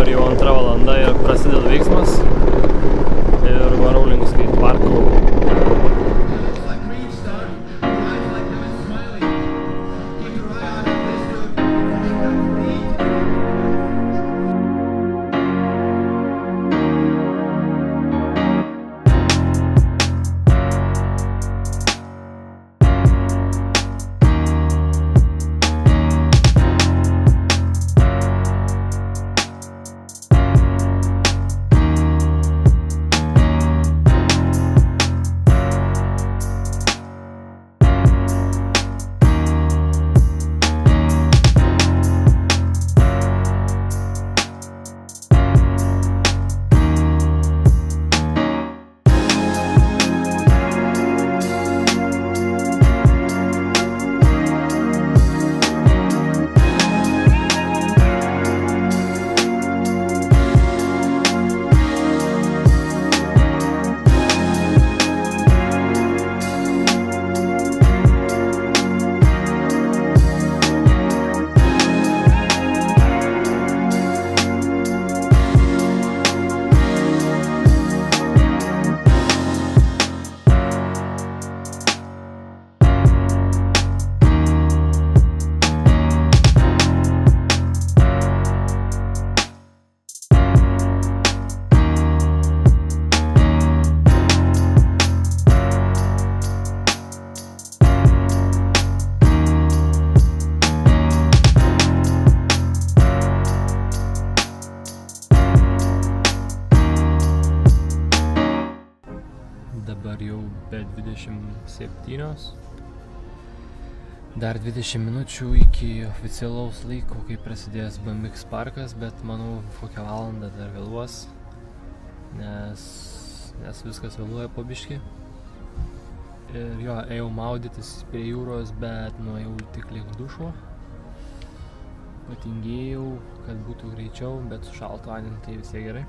dabar jau antra valanda ir prasideda veiksmas. Dabar jau be 27. Dar 20 minučių iki oficialaus laiko, kai prasidės BMX parkas, bet manau kokią valandą dar vėluos, nes, nes viskas vėluoja po biški. Ir jo, ėjau maudytis prie jūros, bet nuėjau tik link dušo. Patingėjau, kad būtų greičiau, bet su šaltu vandeniu tai vis tiek gerai.